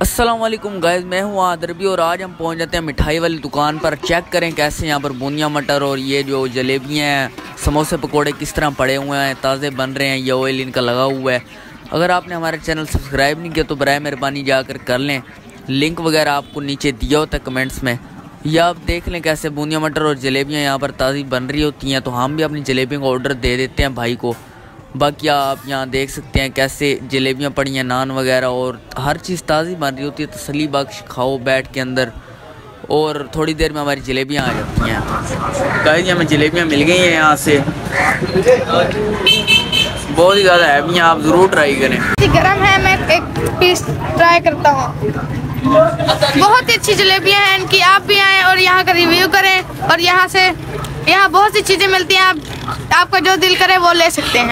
अस्सलाम वालेकुम गाइस, मैं हूँ आदरबी और आज हम पहुँच जाते हैं मिठाई वाली दुकान पर। चेक करें कैसे यहाँ पर बूंदिया मटर और ये जो जलेबियाँ हैं, समोसे पकोड़े किस तरह पड़े हुए हैं, ताज़े बन रहे हैं, ये ऑयल इनका लगा हुआ है। अगर आपने हमारे चैनल सब्सक्राइब नहीं किया तो बर मेहरबानी जाकर कर लें। लिंक वगैरह आपको नीचे दिया होता है कमेंट्स में। या आप देख लें कैसे बूंदिया मटर और जलेबियाँ यहाँ पर ताज़ी बन रही होती हैं तो हम भी अपनी जलेबियों का ऑर्डर दे देते हैं भाई को। बाकी आप यहाँ देख सकते हैं कैसे जलेबियाँ पड़ी हैं, नान वगैरह और हर चीज़ ताज़ी बन रही होती है तसली बख्श खाओ बैठ के अंदर। और थोड़ी देर में हमारी जलेबियाँ आ जाती हैं। कहीं हमें जलेबियाँ मिल गई हैं यहाँ से। बहुत ही ज़्यादा है, आप ज़रूर ट्राई करें। गर्म है, मैं एक पीस ट्राई करता हूँ। बहुत ही अच्छी जलेबियाँ हैं इनकी, आप भी आएँ और यहाँ का रिव्यू करें और यहाँ से, यहाँ बहुत सी चीज़ें मिलती हैं, आप, आपका जो दिल करे वो ले सकते हैं।